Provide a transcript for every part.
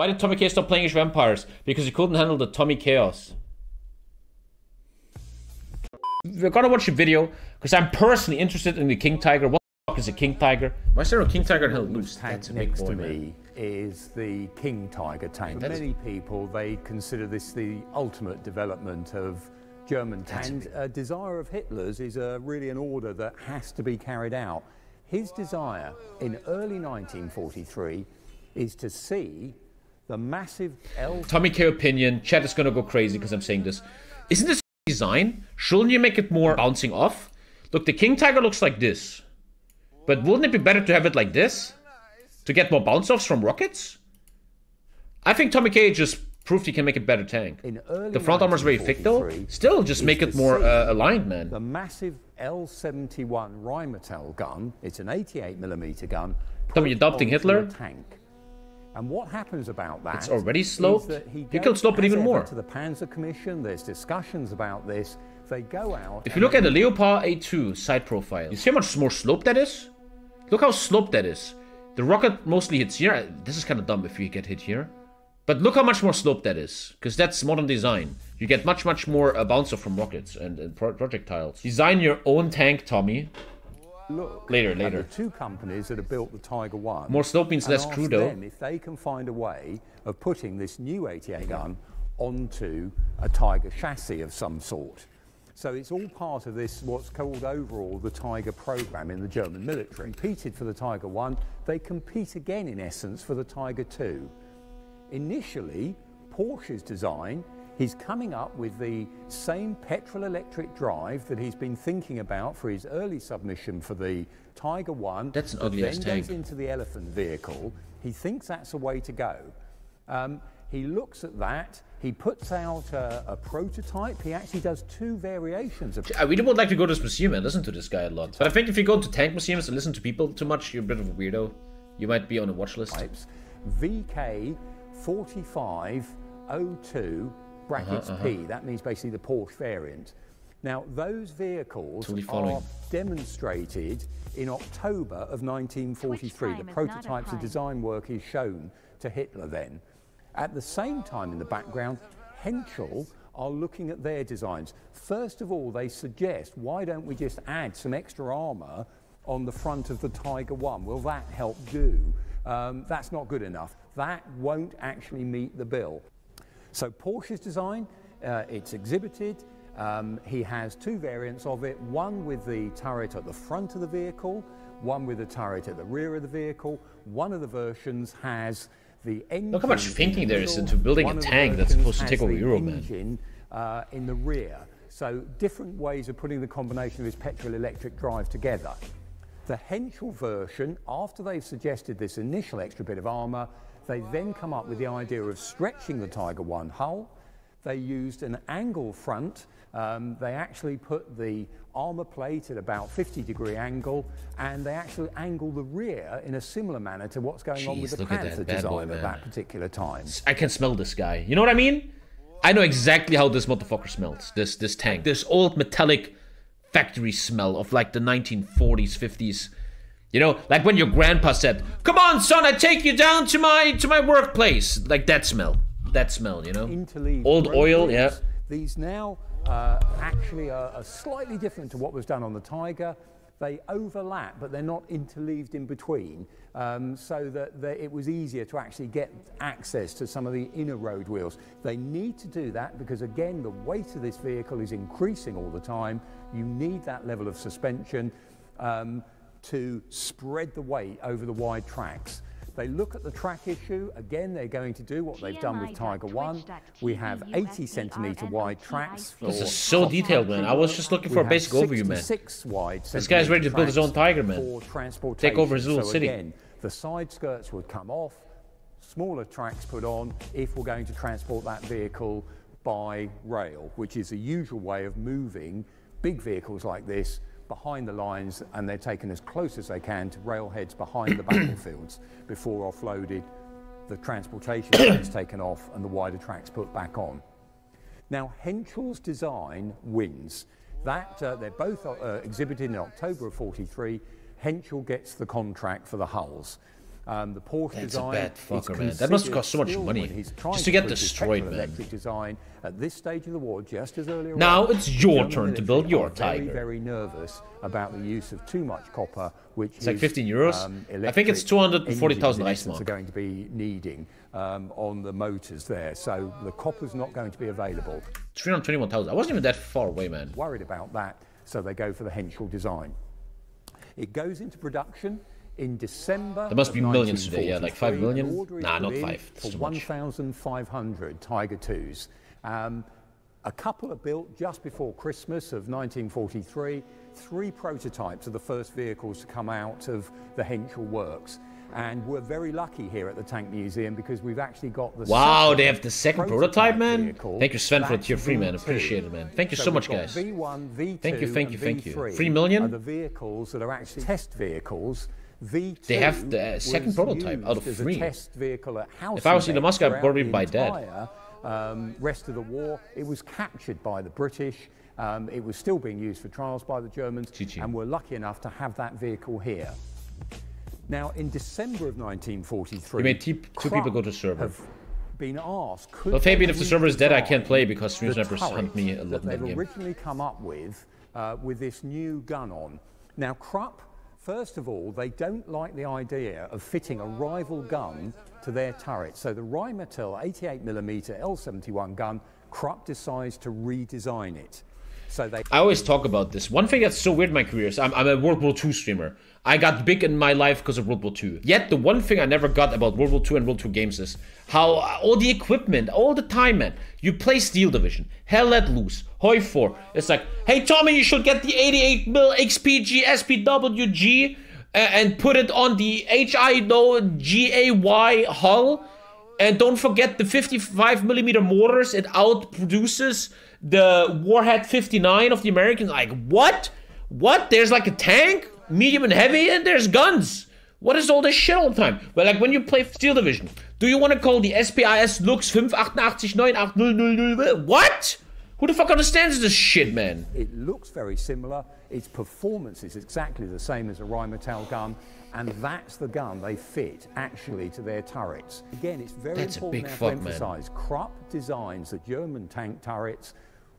Why did Tommy K stop playing Age vampires? Because he couldn't handle the Tommy Chaos. We're gonna watch a video because I'm personally interested in the King Tiger. What the fuck is a King Tiger? Why is there a King Tiger in Hell Loose? That's a big next boy, to man. me is the King Tiger tank. That's- Many people they consider this the ultimate development of German tanks. And a desire of Hitler's is uh, really an order that has to be carried out. His desire in early 1943 is to see the massive L. Tommy K opinion. Chat is gonna go crazy because I'm saying this. Isn't this design? Shouldn't you make it more bouncing off? Look, the King Tiger looks like this. But wouldn't it be better to have it like this? To get more bounce offs from rockets? I think Tommy K just proved he can make a better tank. The front armor is very thick though. Still, just make it more uh, aligned, man. The massive L71 Rheinmetall gun, it's an 88mm gun. Tommy adopting Hitler? Tank. And what happens about that? It's already sloped. that he You goes, could slope it even more. To the Panzer Commission, there's discussions about this. They go out. If you look at the Leopard A2 side profile, you see how much more slope that is? Look how sloped that is. The rocket mostly hits here. This is kind of dumb if you get hit here. But look how much more slope that is. Because that's modern design. You get much, much more uh, bounce off from rockets and, and pro- projectiles. Design your own tank, Tommy. Look Later, later. the two companies that have built the Tiger One. More slope means less though. them if they can find a way of putting this new 88 gun onto a Tiger chassis of some sort. So it's all part of this, what's called overall the Tiger program in the German military. Competed for the Tiger 1, they compete again in essence for the Tiger 2. Initially, Porsche's design, he's coming up with the same petrol electric drive that he's been thinking about for his early submission for the Tiger 1. That's an ugly then tank. goes into the elephant vehicle. He thinks that's a way to go. Um, he looks at that. He puts out a, a prototype. He actually does two variations of I really would like to go to this museum and listen to this guy a lot. But I think if you go to tank museums and listen to people too much, you're a bit of a weirdo. You might be on a watch list. types. VK 4502 brackets Uh-huh, P. That means basically the Porsche variant. Now, those vehicles Totally are demonstrated in October of 1943. The time is not a prototypes of design work is shown to Hitler then. At the same time, in the background, Henschel are looking at their designs. First of all, they suggest why don't we just add some extra armour on the front of the Tiger One? Will that help do? Um, that's not good enough. That won't actually meet the bill. So Porsche's design, uh, it's exhibited. Um, he has two variants of it, one with the turret at the front of the vehicle, one with the turret at the rear of the vehicle. One of the versions has the engine. Look how much thinking there is into building a tank that's supposed to take over the Euro, man. engine, uh, in the rear. So different ways of putting the combination of his petrol electric drive together. The Henschel version, after they've suggested this initial extra bit of armour, they then come up with the idea of stretching the Tiger One hull. They used an angle front. Um, they actually put the armour plate at about 50 degree angle, and they actually angle the rear in a similar manner to what's going on with the look at that Panther bad boy, design at that particular time. I can smell this guy. You know what I mean? I know exactly how this motherfucker smells. This this tank. This old metallic factory smell of like the 1940s, 50s. You know, like when your grandpa said, "Come on, son, I take you down to my to my workplace." Like that smell. That smell, you know? interleaved Old oil, yeah. These now uh, actually are, are slightly different to what was done on the Tiger. They overlap, but they're not interleaved in between, um, so that they, it was easier to actually get access to some of the inner road wheels. They need to do that because, again, the weight of this vehicle is increasing all the time. You need that level of suspension um, to spread the weight over the wide tracks. They look at the track issue. Again, they're going to do what they've done with Tiger One. We have 80 centimeter wide tracks. For This is so detailed, man. I was just looking for a we basic overview, man. 66 wide This guy's ready to build his own Tiger, man. Take over his little so city. Again, the side skirts would come off, smaller tracks put on if we're going to transport that vehicle by rail, which is the usual way of moving big vehicles like this behind the lines and they're taken as close as they can to railheads behind the battlefields before offloaded, the transportation is taken off and the wider tracks put back on. Now, Henschel's design wins. That uh, they're both uh, exhibited in October of 43. Henschel gets the contract for the hulls. Um, the Porsche That's a bad fucker, man. That must cost so much money when he's trying just to get destroyed, man. Electric design at this stage of the war, just as earlier Now on, it's your turn to build your are very, Tiger. Very nervous about the use of too much copper, which It's like 15 euros. um, I think it's 240,000 engines, in Reichsmark. are going to be needing um, on the motors there. So the copper's not going to be available. 321,000. I wasn't even that far away, man. Worried about that, so they go for the Henschel design. It goes into production in December. There must be millions today, yeah, like five million. 1943. An million? order is Nah, not five, it's For 1,500 Tiger IIs. Um, a couple are built just before Christmas of 1943. Three prototypes are the first vehicles to come out of the Henschel works. And we're very lucky here at the Tank Museum because we've actually got the Wow, they have the second prototype, man. vehicle. Thank you, Sven, for the tier three, man. V2. Appreciate it, man. Thank you so we've much, guys. V1, V2, Thank you, thank you, thank you. Three million? Are the vehicles that are actually test vehicles. V2 They have the, second prototype out of three. Test vehicle at If I was Elon Musk, I'd probably buy that. Um, rest of the war, it was captured by the British. Um, it was still being used for trials by the Germans, and we're lucky enough to have that vehicle here. Now, in December of 1943, You made two people go to server. have Been asked, could Well, Fabian, if the server is dead, I can't play because Stream Snipers hunt me a lot in that game. originally come up with uh, with this new gun on. Now, Krupp, first of all, they don't like the idea of fitting a rival gun to their turret. So the Rheinmetall 88mm L71 gun, Krupp decides to redesign it. So they I always talk about this. One thing that's so weird in my career is I'm, I'm a World War II streamer. I got big in my life because of World War II. Yet the one thing I never got about World War II and World War II games is how uh, all the equipment, all the time, man. You play Steel Division, Hell Let Loose, Hoi 4. It's like, hey Tommy, you should get the 88 mil XPG SPWG uh, and put it on the HI no GAY hull. And don't forget the 55 millimeter mortars. It outproduces the Warhead 59 of the Americans. Like what? What? There's like a tank, medium and heavy, and there's guns. What is all this shit all the time? Well, like when you play Steel Division, do you want to call the SPIS Lux 5889800? What? Who the fuck understands this shit, man? It looks very similar. Its performance is exactly the same as a Rheinmetall gun, and that's the gun they fit actually to their turrets. Again, it's very That's important now to man. emphasize Krupp designs the German tank turrets.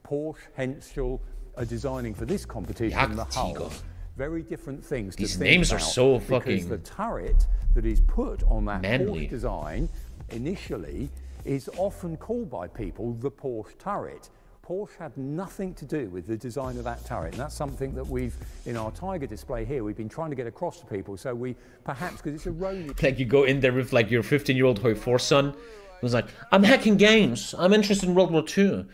Porsche, Henschel are designing for this competition the hull. Very different things. to These think names are so because fucking the turret that is put on that manly. Porsche design initially is often called by people the Porsche turret. Porsche had nothing to do with the design of that turret, and that's something that we've, in our Tiger display here, we've been trying to get across to people. So we perhaps, because it's a Rony Like you go in there with like your 15 year old Hoi 4 son, who's like, I'm hacking games. I'm interested in World War II.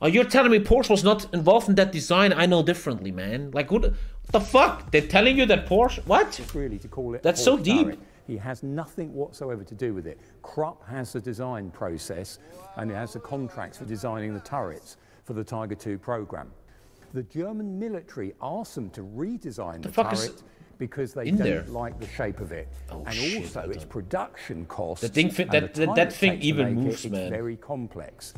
Oh, uh, you're telling me Porsche was not involved in that design? I know differently, man. Like, who the, what the fuck? They're telling you that Porsche? What? really to call it. That's Porsche so deep. turret. He has nothing whatsoever to do with it. Krupp has the design process and he has the contracts for designing the turrets for the Tiger II program. The German military asked them to redesign the, is turret because they don't there? like the shape of it. Oh, and shit, also its production costs. That thing that- the that- that thing even make it, moves, it's very complex.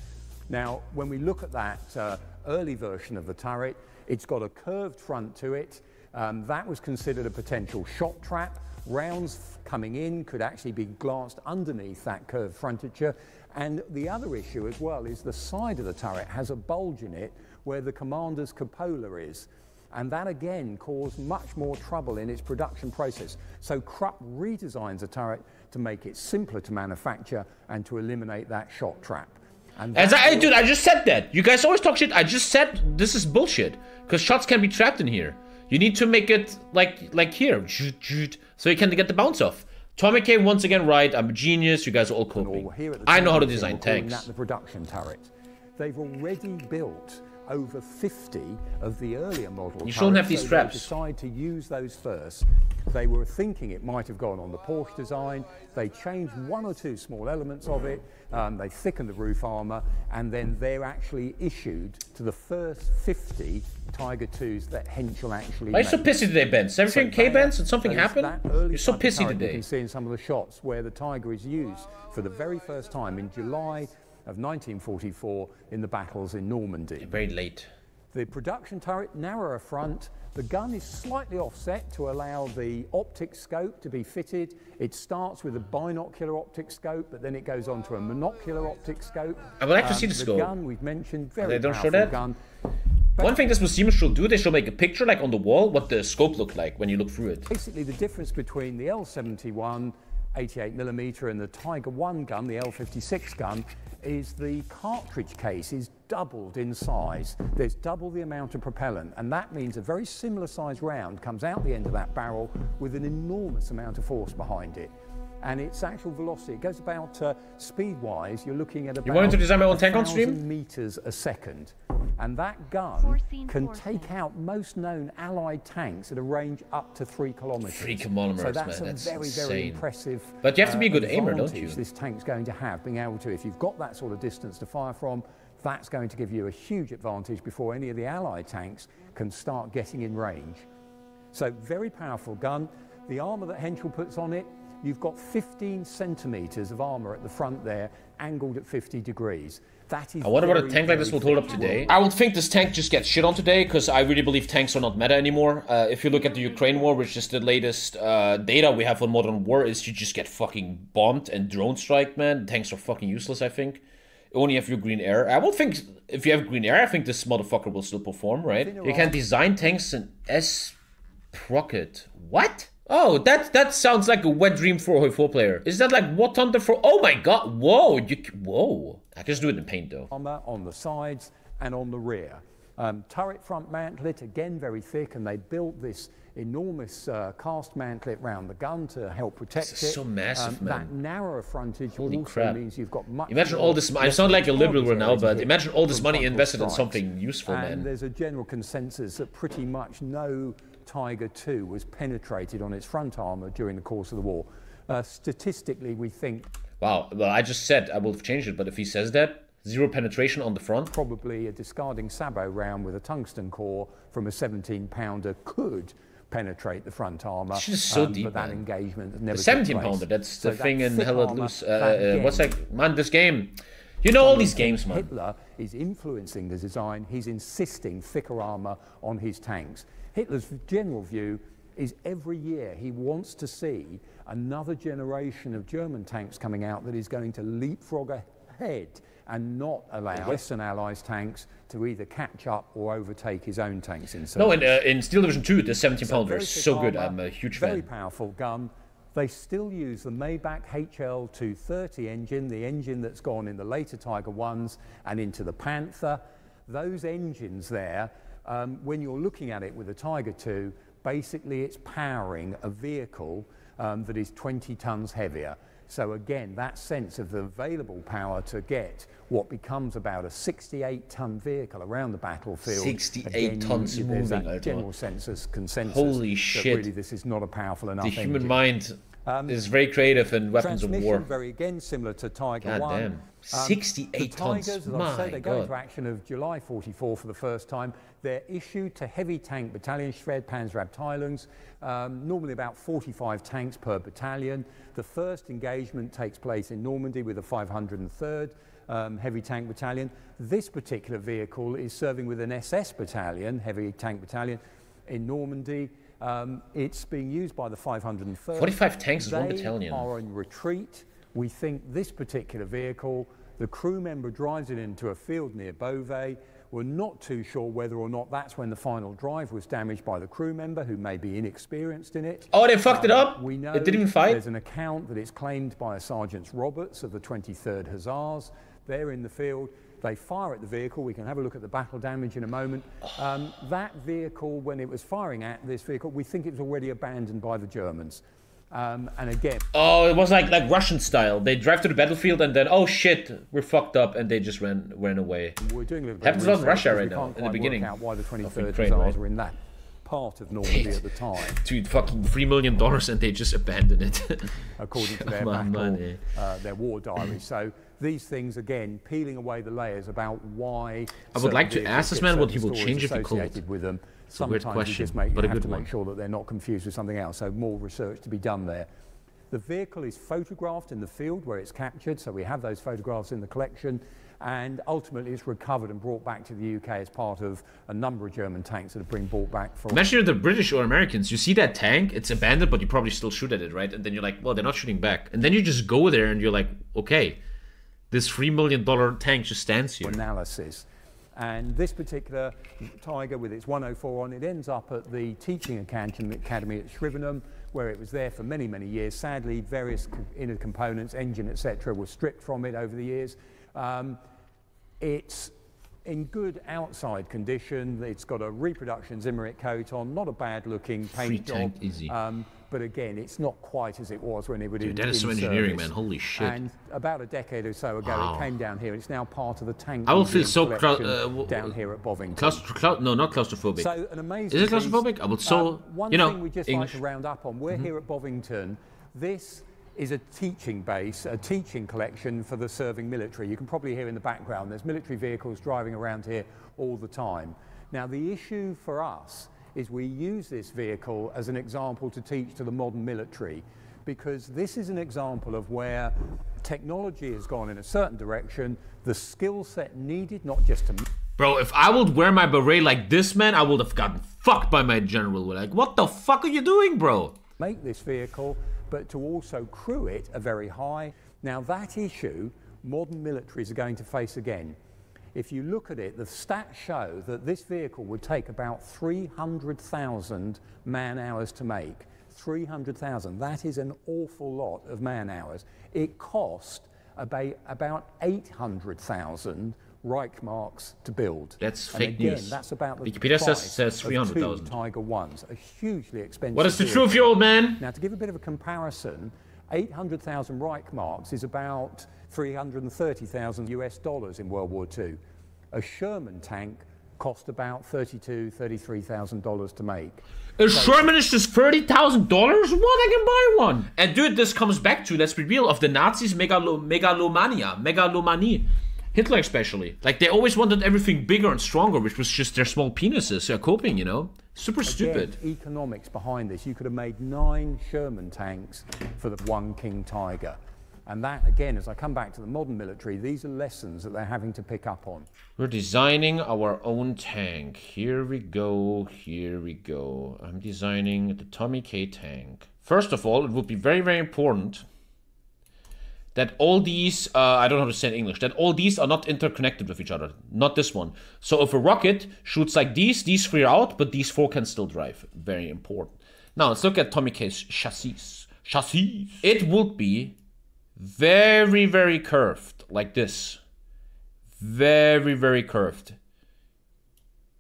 Now, when we look at that uh, early version of the turret, it's got a curved front to it. Um, that was considered a potential shot trap. Rounds coming in could actually be glanced underneath that curved frontature. And the other issue as well is the side of the turret has a bulge in it where the commander's cupola is. And that again caused much more trouble in its production process. So Krupp redesigns the turret to make it simpler to manufacture and to eliminate that shot trap. And As I, dude, I just said that. You guys always talk shit. I just said this is bullshit. Because shots can be trapped in here. You need to make it like like here, so you can get the bounce off. Tommy K once again right. I'm a genius. You guys are all coping. or here at the I know how to design Museum, we're calling tanks. The production turret. They've already built over 50 of the earlier models. You shouldn't have these so straps. They decide to use those first. They were thinking it might have gone on the Porsche design. They changed one or two small elements of it. Um, they thickened the roof armour, and then they're actually issued to the first 50 Tiger 2s that Henschel actually Why are you so pissy today, Ben? Everything So K, that- Ben? Did something happen? You're so pissy turret You can see in some of the shots where the Tiger is used for the very first time in July of 1944 in the battles in Normandy. Very late. The production turret, narrower front. The gun is slightly offset to allow the optic scope to be fitted. It starts with a binocular optic scope, but then it goes on to a monocular optic scope. I would like to see the the scope. gun we've mentioned, very They don't show that? gun. One thing this museum should do, they should make a picture like on the wall what the scope looked like when you look through it. Basically, the difference between the L71 88mm and the Tiger 1 gun, the L56 gun, is the cartridge case is doubled in size. There's double the amount of propellant, and that means a very similar size round comes out the end of that barrel with an enormous amount of force behind it. And its actual velocity, it goes about uh, speed-wise, you're looking at about wanted to my own tank on stream? 1,000 meters a second. And that gun can take out most known Allied tanks at a range up to three kilometers. Three kilometers, So that's man, a that's very, insane. very impressive. But you have to be a good uh, aimer, don't you? This tank's going to have being able to, if you've got that sort of distance to fire from, that's going to give you a huge advantage before any of the Allied tanks can start getting in range. So very powerful gun. The armour that Henschel puts on it, you've got 15 centimetres of armour at the front there, angled at 50 degrees. That is I wonder what a tank like this will hold up today. I would think this tank just gets shit on today because I really believe tanks are not meta anymore. Uh, if you look at the Ukraine war, which is the latest uh, data we have on modern war, is you just get fucking bombed and drone strike, man. Tanks are fucking useless, I think. Only if you're green air. I would think if you have green air, I think this motherfucker will still perform, right? You can design tanks in S Procket. What? Oh, that that sounds like a wet dream for a Hoi 4 player. Is that like War Thunder for? Oh my god! Whoa! You whoa! I can just do it in paint though. on the sides and on the rear. Um, turret front mantlet, again very thick, and they built this enormous uh, cast mantlet round the gun to help protect This is it. so massive, Um, That man. narrower frontage Holy also crap. means you've got much Imagine all this. I sound like a liberal right now, but imagine all this money invested in something useful, and man. there's a general consensus that pretty much no Tiger II was penetrated on its front armour during the course of the war. Uh, statistically, we think Wow. Well, I just said I will change it, but if he says that, zero penetration on the front. probably a discarding sabot round with a tungsten core from a 17 pounder could penetrate the front armour. This just so um, deep, But that man. engagement never The 17 pounder, That's So the that thing in Hell Let Loose. Uh, uh, what's that? Man, this game. You know all these games, man. Hitler is influencing the design. He's insisting thicker armour on his tanks. Hitler's general view is every year he wants to see another generation of German tanks coming out that is going to leapfrog ahead and not allow Western Allies tanks to either catch up or overtake his own tanks in No, uh, in Steel Division 2, the 17 So pounder is so good. armour, I'm a huge Very fan. powerful gun. They still use the Maybach HL230 engine, the engine that's gone in the later Tiger 1s and into the Panther. Those engines there, um, when you're looking at it with a Tiger II, basically it's powering a vehicle um, that is 20 tons heavier. So again, that sense of the available power to get what becomes about a 68 ton vehicle around the battlefield. 68 Again, you- tons you- there's moving, that general consensus consensus Holy shit. really this is not a powerful enough The human engine. Mind is very creative in weapons of war. very again similar to Tiger God 1. damn. 68 the tons. Tigers, as I say, they go into action of July 44 for the first time. They're issued to heavy tank battalion, Schwere Panzerabteilungs, um, normally about 45 tanks per battalion. The first engagement takes place in Normandy with the 503rd um, Heavy Tank Battalion. This particular vehicle is serving with an SS battalion, Heavy Tank Battalion, in Normandy. Um, it's being used by the 503rd. 45 tanks is one battalion. are in retreat. We think this particular vehicle, the crew member drives it into a field near Beauvais. We're not too sure whether or not that's when the final drive was damaged by the crew member, who may be inexperienced in it. Oh, they fucked it up? We know It didn't even fight? There's an account that it's claimed by a Sergeant Roberts of the 23rd Hussars. They're in the field. They fire at the vehicle. We can have a look at the battle damage in a moment. Um, that vehicle, when it was firing at this vehicle, we think it was already abandoned by the Germans. Um, and again, Oh, it was like like Russian style. They drive to the battlefield and then, oh shit, we're fucked up, and they just ran ran away. we're doing a little bit Happens of a lot in Russia right now, in the beginning out why the 23rd Ukraine, right? were in that part of Normandy at the time. To fucking three million dollars, and they just abandoned it. according to their battle, uh, their war diary. So these things, again, peeling away the layers about why. I would like to ask this man what he will change if he could. with them. a weird Sometimes question, you just make, but a have good to one. make sure that they're not confused with something else. So more research to be done there. The vehicle is photographed in the field where it's captured, so we have those photographs in the collection, and ultimately it's recovered and brought back to the UK as part of a number of German tanks that have been brought back from. Imagine you're the British or Americans. You see that tank, it's abandoned, but you probably still shoot at it, right? And then you're like, well, they're not shooting back. And then you just go there and you're like, okay, this $3 million tank just stands here. Analysis. And this particular Tiger with its 104 on, it ends up at the Teaching Academy at Shrivenham, where it was there for many, many years. Sadly, various inner components, engine, etc., were stripped from it over the years. Um, it's in good outside condition. It's got a reproduction Zimmerit coat on, not a bad looking paint Free job. tank, easy. Um, but again, it's not quite as it was when it would Dude, in, that is in some engineering, man. Holy shit. And about a decade or so ago, Wow. it came down here. It's now part of the tank. I will feel so uh, down here at Bovington. Claustro- clau- no, not claustrophobic. So an amazing. Is it claustrophobic? I would so- Um, one you know, thing we just English. like to round up on. We're here at Bovington. This is a teaching base, a teaching collection for the serving military. You can probably hear in the background. There's military vehicles driving around here all the time. Now the issue for us is we use this vehicle as an example to teach to the modern military because this is an example of where technology has gone in a certain direction, the skill set needed not just to Bro, if I would wear my beret like this, man, I would have gotten fucked by my general. Like, what the fuck are you doing, bro? make this vehicle, but to also crew it a very high. Now that issue, modern militaries are going to face again. If you look at it, the stats show that this vehicle would take about 300,000 man hours to make. 300,000. That is an awful lot of man hours. It cost about, about 800,000 Reichmarks to build. That's And fake again, news. That's about the Wikipedia says- price says of 300,000. Tiger Ones, a hugely expensive. What is the vehicle. truth, you old man? Now, to give a bit of a comparison, 800,000 Reichmarks is about 330,000 US dollars in World War II. A Sherman tank cost about 32, 33,000 dollars to make. A Sherman is just thirty thousand dollars. What? I can buy one. And dude, this comes back to let's be real of the Nazis' megalo- megalomania, megalomania. Hitler especially. Like they always wanted everything bigger and stronger, which was just their small penises. They're coping, you know. Super stupid. Economics behind this. You could have made nine Sherman tanks for the one King Tiger. And that, again, as I come back to the modern military, these are lessons that they're having to pick up on. We're designing our own tank. Here we go. Here we go. I'm designing the Tommy K tank. First of all, it would be very, very important that all these, uh, I don't know how to say in English, that all these are not interconnected with each other. Not this one. So if a rocket shoots like these, these three are out, but these four can still drive. Very important. Now let's look at Tommy K's chassis. Chassis. It would be very, very curved, like this. Very, very curved.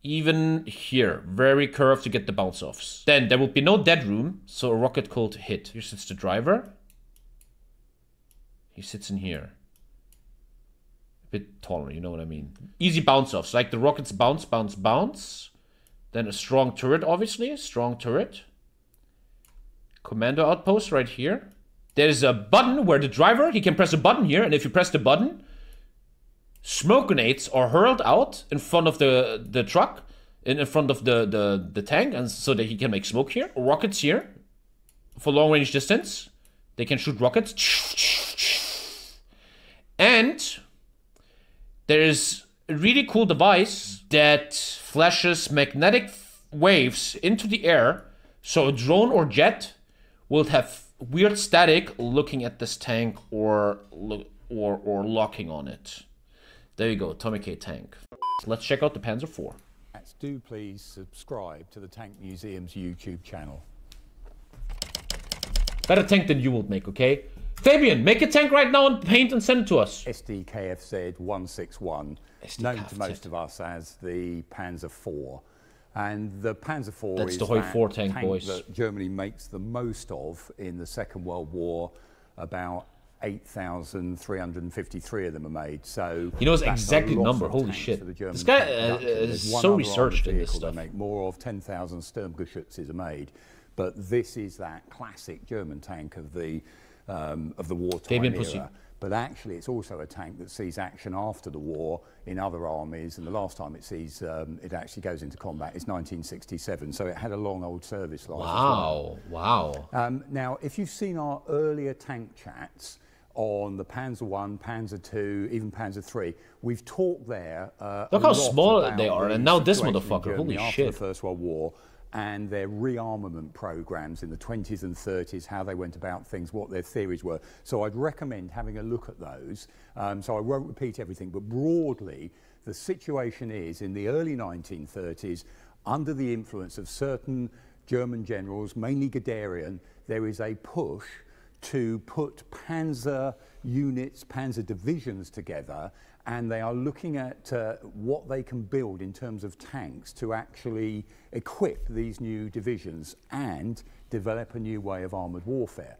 Even here, very curved to get the bounce offs. Then there would be no dead room, so a rocket could hit. Here sits the driver. He sits in here. A bit taller, you know what I mean. Easy bounce offs, like the rockets bounce, bounce, bounce. Then a strong turret, obviously. Strong turret. Commando outpost right here. There's a button where the driver, he can press a button here, and if you press the button, smoke grenades are hurled out in front of the the truck, in, in front of the, the, the tank, and so that he can make smoke here. Rockets here for long range distance. They can shoot rockets. And there is a really cool device that flashes magnetic waves into the air, so a drone or jet will have weird static looking at this tank or or or locking on it. There you go, Tommy K tank. Let's check out the Panzer IV. Do please subscribe to the Tank Museum's YouTube channel. Better tank than you would make, okay? Fabian, make a tank right now and paint and send it to us. SDKFZ 161, known to most of us as the Panzer IV. And the Panzer IV That's is the that 4 tank, boys. that Germany makes the most of in the Second World War. About 8,353 of them are made. So He knows exactly the number. Holy shit. the This guy, uh, uh, is so researched in this they stuff. make more of 10,000 Sturmgeschützes are made. But this is that classic German tank of the um, of the wartime era. But actually, it's also a tank that sees action after the war in other armies. And the last time it sees um, it actually goes into combat is 1967. So it had a long old service life. as well. Wow, wow. Um, now, if you've seen our earlier tank chats on the Panzer One, Panzer Two, even Panzer Three, we've talked there. Uh, Look how small they are, and now this motherfucker, holy shit. the First World War and their rearmament programs in the 20s and 30s, how they went about things, what their theories were. So I'd recommend having a look at those. Um, so I won't repeat everything, but broadly, the situation is in the early 1930s, under the influence of certain German generals, mainly Guderian, there is a push to put panzer units, panzer divisions together, and they are looking at uh, what they can build in terms of tanks to actually equip these new divisions and develop a new way of armoured warfare.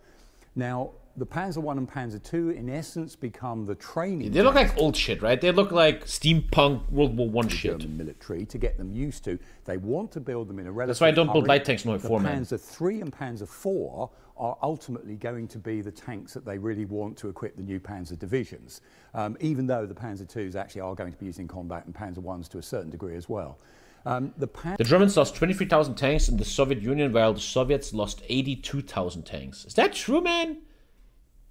Now, the Panzer One and Panzer Two, in essence, become the training They look like old shit, right? They look like steampunk World War One shit. Military to get them used to. They want to build them in a relative why I don't build light tanks no The four man. Panzer Three and Panzer Four are ultimately going to be the tanks that they really want to equip the new Panzer divisions, um, even though the Panzer IIs actually are going to be used in combat and Panzer Ones to a certain degree as well. Um, the Pan- The Germans lost 23,000 tanks in the Soviet Union, while the Soviets lost 82,000 tanks. Is that true, man?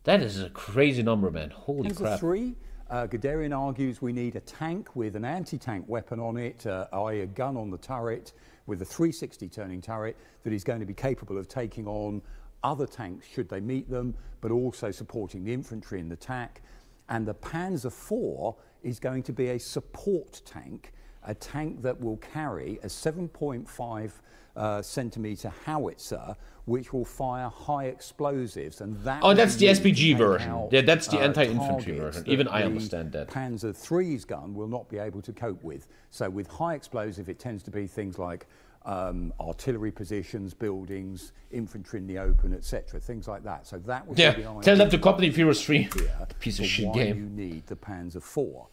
That is a crazy number, man. Holy Panzer crap. III, uh, Guderian argues we need a tank with an anti-tank weapon on it, uh, i.e. a gun on the turret with a 360 turning turret that is going to be capable of taking on other tanks should they meet them, but also supporting the infantry in the attack. And the Panzer IV is going to be a support tank, a tank that will carry a 7.5 uh, centimeter howitzer, which will fire high explosives, and that. Oh, that's the SPG version. out, Yeah, that's the uh, anti-infantry version. Even I understand that. Panzer III's gun will not be able to cope with. So with high explosive, it tends to be things like um, artillery positions, buildings, infantry in the open, etc., things like that. So that would Yeah, be the tell them to copy the Furious 3. here Piece of shit game. you need the Panzer IV.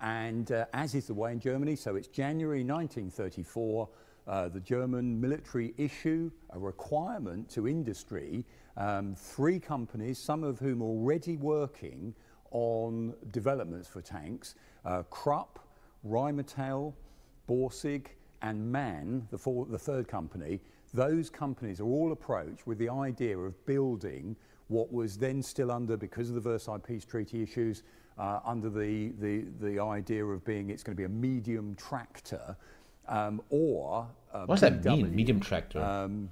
And uh, as is the way in Germany, so it's January 1934, uh, the German military issue a requirement to industry, um, three companies, some of whom already working on developments for tanks, uh, Krupp, Rheinmetall, Borsig, and MAN, the, four, the third company, those companies are all approached with the idea of building what was then still under, because of the Versailles Peace Treaty issues, uh, under the, the, the idea of being it's going to be a medium tractor um, or What does that mean? Medium tractor. um,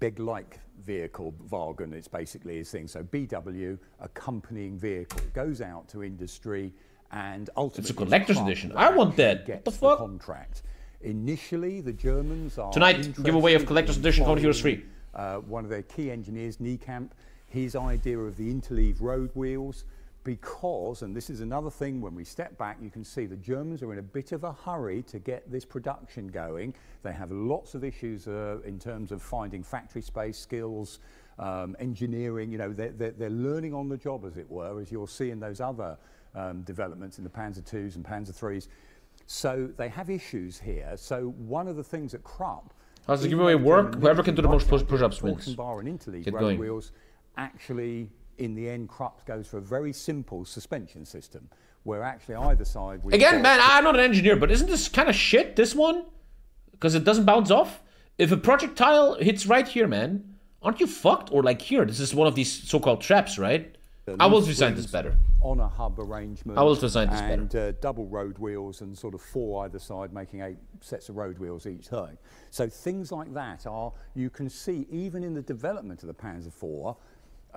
big like vehicle Wagen it's basically his thing so BW accompanying vehicle goes out to industry and ultimately It's a collector's edition. I want that. What the fuck? contract initially the Germans are Tonight, giveaway of collector's edition, Counter Heroes following, 3. uh, one of their key engineers Niekamp his idea of the interleave road wheels because, and this is another thing, when we step back, you can see the Germans are in a bit of a hurry to get this production going. They have lots of issues uh, in terms of finding factory space, skills, um, engineering. You know, they're, they're, they're learning on the job, as it were, as you'll see in those other um, developments in the Panzer IIs and Panzer IIIs. So they have issues here. So one of the things at Krupp the even giveaway work? Whoever can do the most push- push-ups wins. And interleaved Get going. wheels actually in the end Krupp goes for a very simple suspension system where actually either side Again, man, I'm not an engineer, but isn't this kind of shit, this one? Because it doesn't bounce off? If a projectile hits right here, man, aren't you fucked? Or like here, this is one of these so-called traps, right? I will design this better. on a hub arrangement. I will design this better. and uh, double road wheels and sort of four either side, making eight sets of road wheels each side. So things like that are you can see even in the development of the Panzer IV.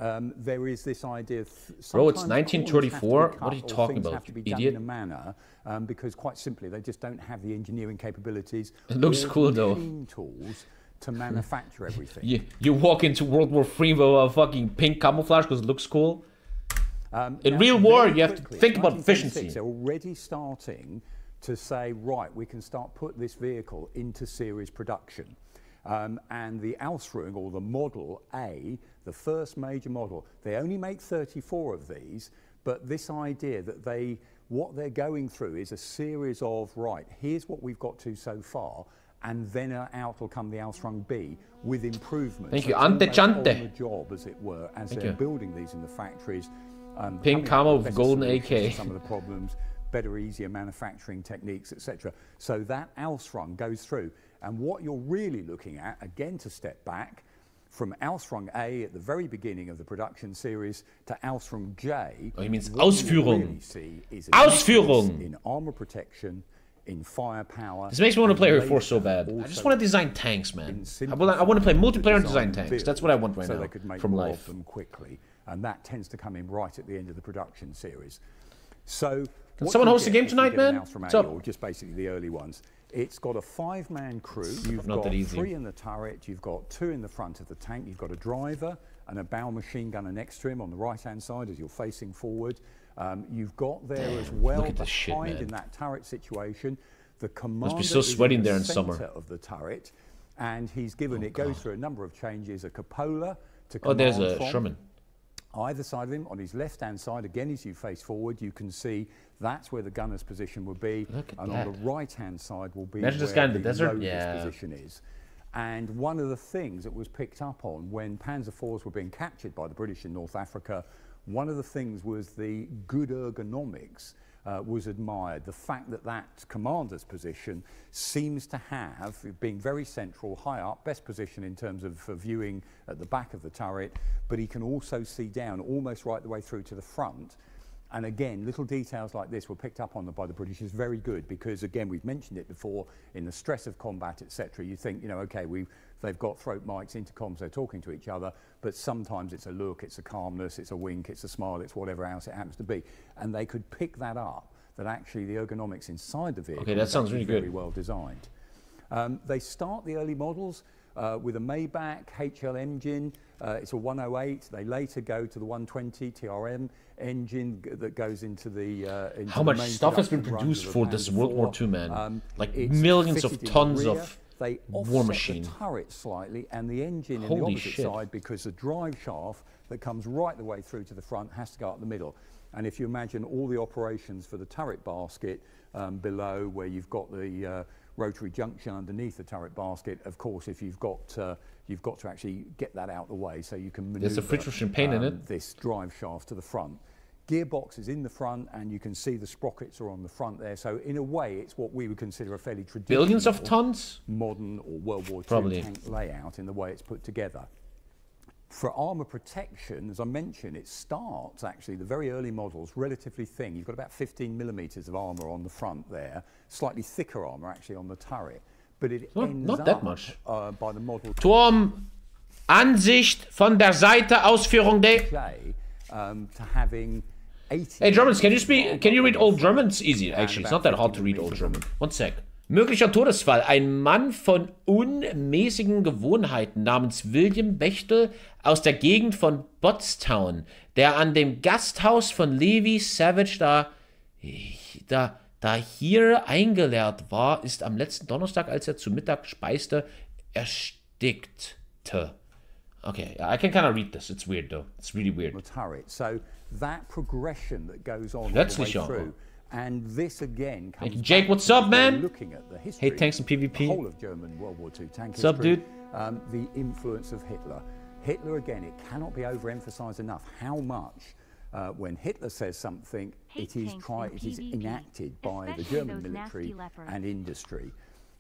Um, there is this idea. Of Bro, it's sometimes corners have to be 1934. What are you talking about, Have to be you done idiot? in a manner um, because, quite simply, they just don't have the engineering capabilities. It looks cool, though. Tools to manufacture everything. You, you walk into World War Three with a fucking pink camouflage because it looks cool. Um, In now, real war, you have to think about efficiency. They're already starting to say, right, we can start put this vehicle into series production. Um, and the Ausführung, or the Model A, the first major model, they only make 34 of these, but this idea that they, what they're going through is a series of, right, here's what we've got to so far, and then uh, out will come the Alström B with improvements. Thank you. So it's Ante Chante. the job, as it were, as Thank they're you. building these in the factories. Um, Pink camo golden AK. Some of the problems, better, easier manufacturing techniques, etc. So that Alström goes through. And what you're really looking at, again to step back, from Alström A at the very beginning of the production series to Alström J. Oh, he means what you will Ausführung. really see is an Ausführung. In armor protection, in firepower. This makes me want to play Hero later 4 so bad. I just want to design tanks, man. I want, I want to play multiplayer and design tanks. That's what I want right so now they could make from more life. of them quickly, and that tends to come in right at the end of the production series. So, someone host the game tonight, man? What's up? Just basically the early ones. It's got a five-man crew. You've not got that easy. three in the turret. You've got two in the front of the tank. You've got a driver and a bow machine gunner next to him on the right-hand side as you're facing forward. Um, you've got there as well this shit, behind in that turret situation the commander so is sweaty in there in summer. of the turret, and he's given it goes through a number of changes. A cupola to Oh, there's a from. Sherman. Either side of him, on his left-hand side, again as you face forward, you can see that's where the gunner's position will be, and that. on the right-hand side will be Imagine where the the desert. loader's Yeah. position is. And one of the things that was picked up on when Panzer IVs were being captured by the British in North Africa, one of the things was the good ergonomics uh, was admired. The fact that that commander's position seems to have, being very central, high up, best position in terms of viewing at the back of the turret, but he can also see down almost right the way through to the front. And again, little details like this were picked up on by the British is very good because, again, we've mentioned it before. In the stress of combat, etc., you think, you know, okay, we they've got throat mics, intercoms, they're talking to each other, but sometimes it's a look, it's a calmness, it's a wink, it's a smile, it's whatever else it happens to be, and they could pick that up. That actually the ergonomics inside the vehicle Okay, that sounds really very good. well designed. Um, they start the early models uh, with a Maybach HL engine. Uh, it's a 108. They later go to the 120 TRM engine g- that goes into the. Uh, into How the much main stuff has been produced for this World War. II, man? Like millions of tons of they war offset machine. The turret slightly and the engine in the opposite shit. side because the drive shaft that comes right the way through to the front has to go up the middle. And if you imagine all the operations for the turret basket um, below, where you've got the uh, rotary junction underneath the turret basket, of course, if you've got uh, you've got to actually get that out of the way so you can maneuver There's a fridge with champagne in it. this drive shaft to the front. Gearbox is in the front, and you can see the sprockets are on the front there. So in a way, it's what we would consider a fairly traditional Billions of tons? modern or World War II Probably. tank layout in the way it's put together. For armour protection, as I mentioned, it starts actually, the very early models, relatively thin. You've got about 15 millimetres of armour on the front there, slightly thicker armour actually on the turret. But it Not- ends not that up, much. Uh, by the model Turm, Ansicht von der Seite, Ausführung der. Um, to having 80 Hey Germans, can you speak? Can you read old the German? front It's easy, actually. It's not that hard to 50 read old German. One sec. Möglicher Todesfall. Ein Mann von unmäßigen Gewohnheiten namens William Bechtel aus der Gegend von Bottstown, der an dem Gasthaus von Levi Savage da, da, da hier eingeleert war, ist am letzten Donnerstag, als er zu Mittag speiste, erstickte. Okay, I can kind of read this. It's weird though. It's really weird. So that progression that goes on all Plötzlich the way through, and this again comes. you. Jake, what's up, man? Looking at the history, tanks and PvP. the whole of German World War II tank What's up, dude? Um, the influence of Hitler. Hitler again, it cannot be overemphasized enough how much. Uh, when Hitler says something, Hate it is tanks try, it is enacted by the German military and industry.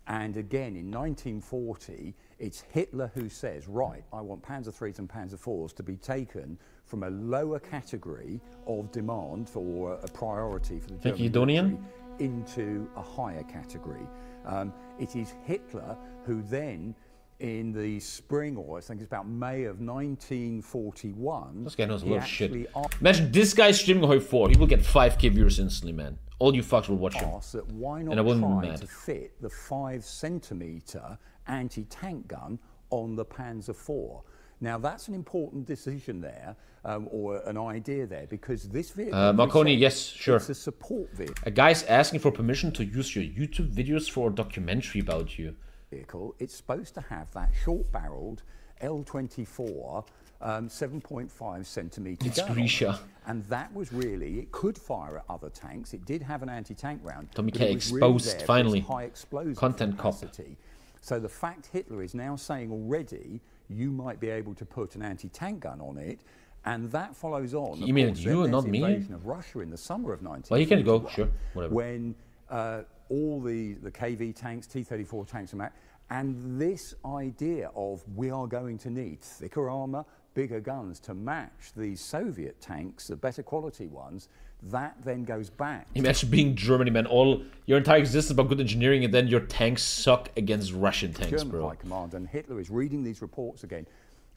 And again, in 1940, it's Hitler who says, right, I want Panzer IIIs and Panzer IVs to be taken from a lower category of demand for a priority for the German military into a higher category. Um, it is Hitler who then, in the spring, or I think it's about May of 1941, This guy knows a he lot of shit. Imagine this guy's streaming Hoi 4. He will get 5k viewers instantly, man. All you fucks will watch him. that why not And I wouldn't be try mad. to fit the five centimetre anti-tank gun on the Panzer IV. Now that's an important decision there, um, or an idea there, because this vehicle. Uh, Markoni, yes, sure. It's a support vehicle. A guy's asking for permission to use your YouTube videos for a documentary about you. vehicle, it's supposed to have that short-barreled L24 um, 7.5 centimetre It's gun. Grisha. And that was really, it could fire at other tanks. It did have an anti-tank round. Tommy K really exposed, its finally. High explosive Content cop. capacity. So the fact Hitler is now saying already you might be able to put an anti-tank gun on it, and that follows on. You mean course, you not the me? Invasion of Russia in the summer of 19. Well, you can go, sure, whatever. When uh, all the the KV tanks, T-34 tanks, and and this idea of we are going to need thicker armor, bigger guns to match these Soviet tanks, the better quality ones. That then goes back Imagine being Germany, man. All your entire existence about good engineering, and then your tanks suck against Russian tanks, German bro. High Command, and Hitler is reading these reports again.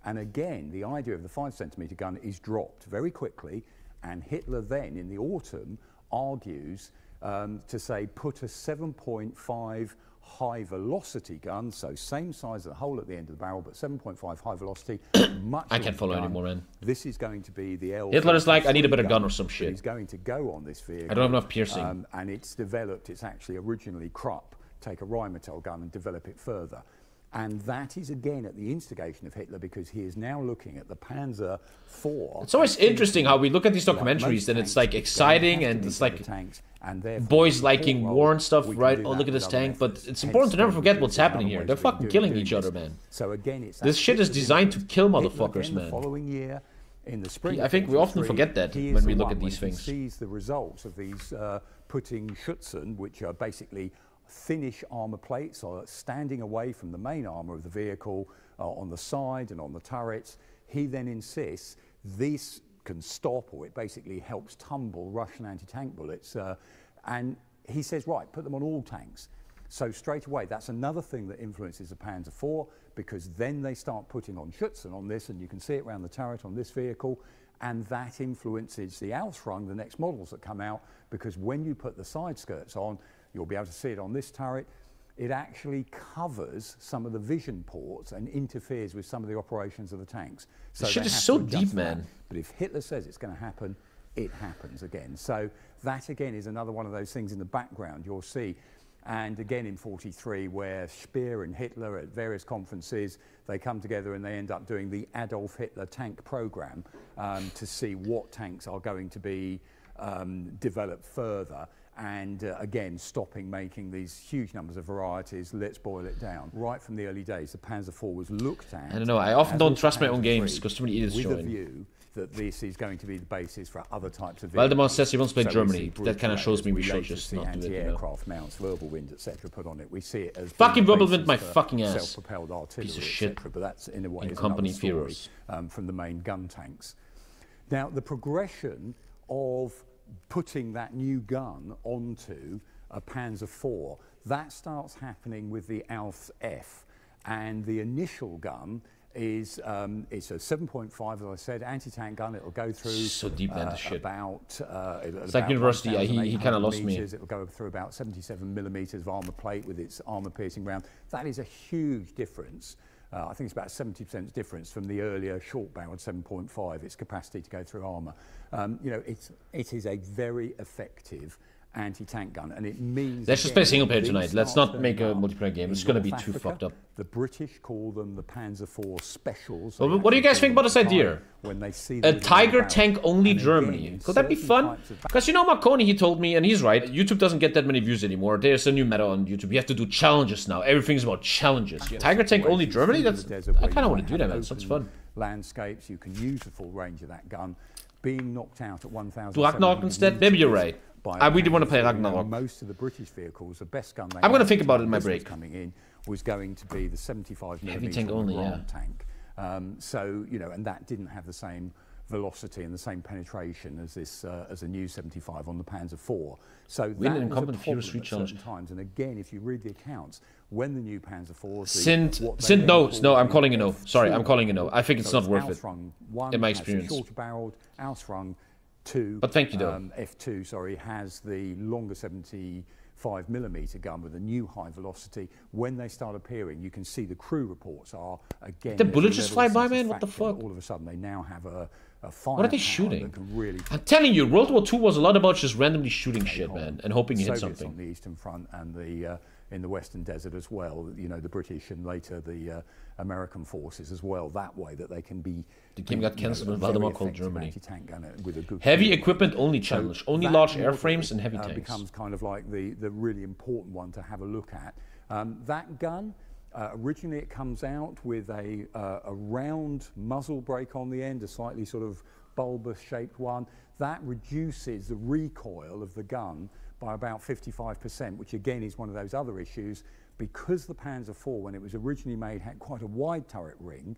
And again, the idea of the five centimeter gun is dropped very quickly. And Hitler then, in the autumn, argues um, to say put a 7.5 high velocity gun, so same size of the hole at the end of the barrel, but 7.5 high velocity. much I can't follow gun. anymore, man. This is going to be the L. Hitler is like, I need a better gun or some shit. He's going to go on this vehicle. I don't have enough piercing. Um, and it's developed, it's actually originally Krupp, take a Rheinmetall gun and develop it further. And that is again at the instigation of Hitler because he is now looking at the Panzer IV. It's always interesting how we look at these documentaries and it's like exciting and it's like tanks, and boys liking war and stuff, right? Oh, look at this tank, but it's important to never forget what's happening here. They're fucking killing each other, man. So again, it's This shit is designed to kill motherfuckers, man. Following year, in the spring, I think we often forget that when we look at these when he things. sees the results of these uh, putting Schürzen, which are basically thinnish armor plates or standing away from the main armor of the vehicle uh, on the side and on the turrets. He then insists this can stop or it basically helps tumble Russian anti-tank bullets. Uh, and he says, right, put them on all tanks. So straight away, that's another thing that influences the Panzer IV because then they start putting on Schürzen on this, and you can see it around the turret on this vehicle, and that influences the Ausführung, the next models that come out, because when you put the side skirts on, you'll be able to see it on this turret. It actually covers some of the vision ports and interferes with some of the operations of the tanks. So shit is so deep, that. man. But if Hitler says it's going to happen, it happens again. So that again is another one of those things in the background you'll see. And again in 43, where Speer and Hitler at various conferences, they come together and they end up doing the Adolf Hitler tank program um, to see what tanks are going to be um, developed further. And uh, again, stopping making these huge numbers of varieties, let's boil it down. Right from the early days, the Panzer IV was looked at. I don't know, I often don't trust my own games because too many idiots with a join. view that this is going to be the basis for other types of Valdemar vehicles. says he wants to play So Germany. That kinda shows me we should just not do it, you know. mounts, Wirbelwind, etc. put on it. We see it as Fucking the Wirbelwind my fucking ass. Self-propelled artillery, Piece of shit. But that's in a way is company story, um, from the main gun tanks. Now, the progression of putting that new gun onto a Panzer IV, that starts happening with the Alf F. And the initial gun is um, it's a 7.5, as I said, anti-tank gun. It'll go through So deep, uh, about uh, It's like university, yeah, he- he kinda lost me. It'll go through about 77 millimeters of armor plate with its armor piercing round. That is a huge difference. Uh, I think it's about 70% difference from the earlier short barreled 7.5, its capacity to go through armor. Um, you know, it's, it is a very effective anti-tank gun, and it means... Let's just play single player tonight. Let's not make a multiplayer game. It's gonna be North too Africa. fucked up. The British call them the Panzer IV Specials. Well, what do you guys think about this idea? When they see A them in the Tiger tank only And again, Germany. Could that be fun? Because you know Markoni, he told me, and he's right. YouTube doesn't get that many views anymore. There's a new meta on YouTube. You have to do challenges now. Everything's about challenges. Tiger tank only Germany. That's I kind of want to do that, man. Sounds fun. Landscapes, you can use the full range of that gun. Being knocked out at 1,000. Do Ragnarok instead? Maybe you're right. I really wanna play Ragnarok. Most of the British vehicles, the best gun they I'm gonna had think about it in my break. Coming in was going to be the 75 millimeter tank only, yeah. Tank. Um, so you know, and that didn't have the same velocity and the same penetration as this uh, as a new 75 on the Panzer IV. So that was a Furious Street at certain Challenge. times. And again, if you read the accounts, when the new Panzer IV, Sint- Sint, no, no, I'm calling a no. Sorry, I'm calling a no. I think it's not worth it, in my experience. Shorter barreled, Ausführung 2. But thank you, though. Um, F2, sorry, has the longer 75 millimeter gun with a new high velocity. When they start appearing, you can see the crew reports are again. The bullets just fly by, man? What the fuck? All of a sudden, they now have a, a fire What are they shooting? Really I'm telling you, World War II was a lot about just randomly shooting shit, man, and hoping you hit Soviets something. on the eastern front and the uh, in the western desert as well. You know, the British and later the uh, American forces as well. That way that they can be. The game got cancelled when Valdemar called Germany. anti-tank gunner with a good Heavy equipment only So challenge. Only large airframes and heavy uh, tanks. becomes kind of like the, the really important one to have a look at. Um, that gun Uh, originally, it comes out with a, uh, a round muzzle brake on the end, a slightly sort of bulbous shaped one. That reduces the recoil of the gun by about 55%, which again is one of those other issues. Because the Panzer IV, when it was originally made, had quite a wide turret ring,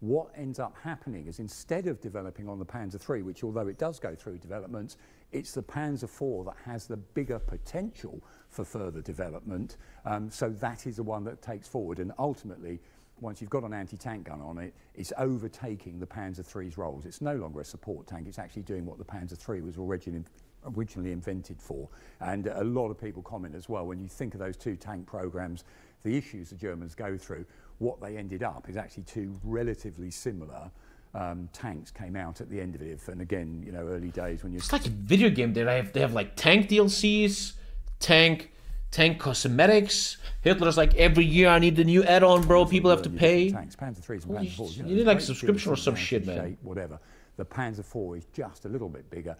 what ends up happening is instead of developing on the Panzer III, which although it does go through developments, it's the Panzer IV that has the bigger potential for further development. Um, so that is the one that takes forward. And ultimately, once you've got an anti-tank gun on it, it's overtaking the Panzer III's roles. It's no longer a support tank. It's actually doing what the Panzer III was originally, originally invented for. And a lot of people comment as well, when you think of those two tank programs, the issues the Germans go through, what they ended up is actually two relatively similar um, tanks came out at the end of it. And again, you know, early days when you It's like a video game. They have they have like tank DLCs, tank tank cosmetics. Hitler's like every year I need the new add-on, bro. People have to pay. Tanks, Panzer threes and Panzer fours. You, know, you need, like, great subscription or some shit, man. shape, whatever. The Panzer IV is just a little bit bigger,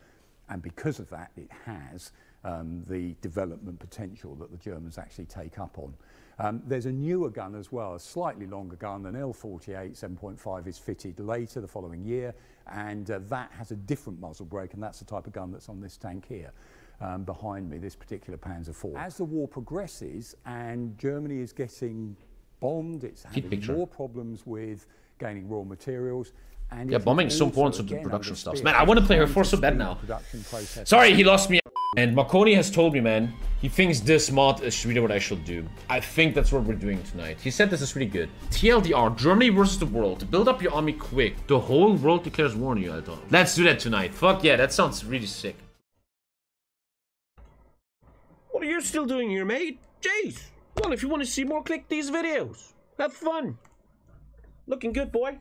and because of that, it has um, the development potential that the Germans actually take up on. Um, there's a newer gun as well, a slightly longer gun, an L48 7.5 is fitted later the following year, and uh, that has a different muzzle brake, and that's the type of gun that's on this tank here. Um, behind me, this particular Panzer IV. As the war progresses and Germany is getting bombed, it's having more problems with gaining raw materials. And Yeah, bombing is so important to the production under stuff. Speer. Man, I wanna play her for so bad now. the production process Sorry, he lost me. And Markoni has told me, man, he thinks this mod is really what I should do. I think that's what we're doing tonight. He said this is really good. TLDR, Germany versus the world. Build up your army quick. The whole world declares war on you, Alter. Let's do that tonight. Fuck yeah, that sounds really sick. What are you still doing here, mate? Jeez. Well, if you want to see more, click these videos. Have fun. Looking good, boy.